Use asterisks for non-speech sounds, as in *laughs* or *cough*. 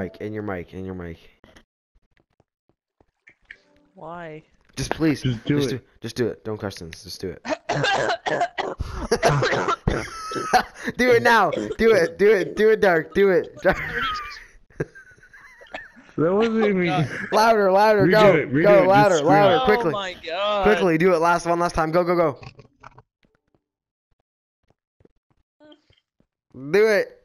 mic, in your mic, in your mic. Why? Just please, Just do just it. do, just do it. Don't questions. Just do it. *coughs* *coughs* do it now. Do it. Do it. Do it, dark. Do it. Dark. *laughs* That wasn't me. *laughs* Louder, louder. Redo go. it, go. it, Louder, louder. oh quickly. my god. Quickly. Do it. Last one. Last time. Go. Go. Go. Do it.